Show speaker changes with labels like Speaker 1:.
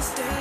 Speaker 1: stay.